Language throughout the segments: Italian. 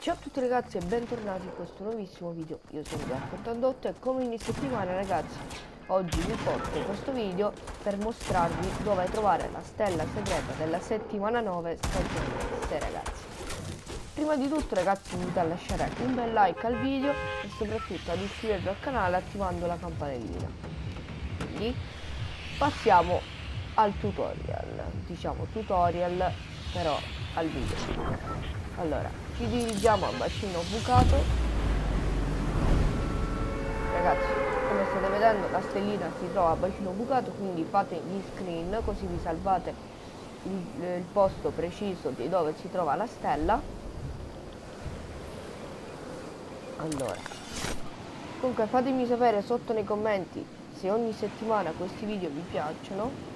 ciao a tutti ragazzi e bentornati in questo nuovissimo video. Io sono Dark88 e come ogni settimana ragazzi Oggi vi porto questo video per mostrarvi dove trovare la stella segreta della settimana 9 stagione. 6 ragazzi. Prima di tutto ragazzi vi invito a lasciare un bel like al video e soprattutto ad iscrivervi al canale attivando la campanellina. Quindi passiamo al tutorial. Diciamo tutorial però al video. Allora ci dirigiamo a bacino bucato. Ragazzi come state vedendo la stellina si trova a bacino bucato quindi fate gli screen così vi salvate il, il posto preciso di dove si trova la stella. Allora comunque fatemi sapere sotto nei commenti se ogni settimana questi video vi piacciono.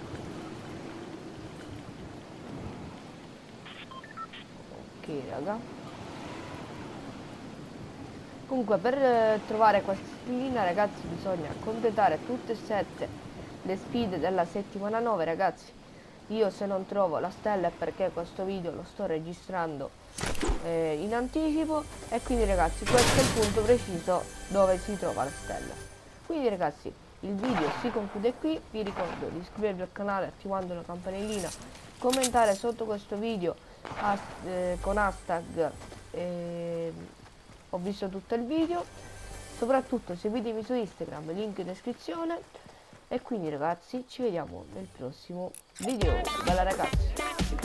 Raga comunque per eh, trovare questa stellina ragazzi bisogna completare tutte e sette le sfide della settimana 9 ragazzi. Io se non trovo la stella è perché questo video lo sto registrando eh, in anticipo. E quindi ragazzi questo è il punto preciso dove si trova la stella. Quindi ragazzi il video si conclude qui. Vi ricordo di iscrivervi al canale attivando la campanellina commentare sotto questo video eh, con hashtag eh, ho visto tutto il video soprattutto seguitemi su Instagram link in descrizione. E quindi ragazzi ci vediamo nel prossimo video. Bella ragazzi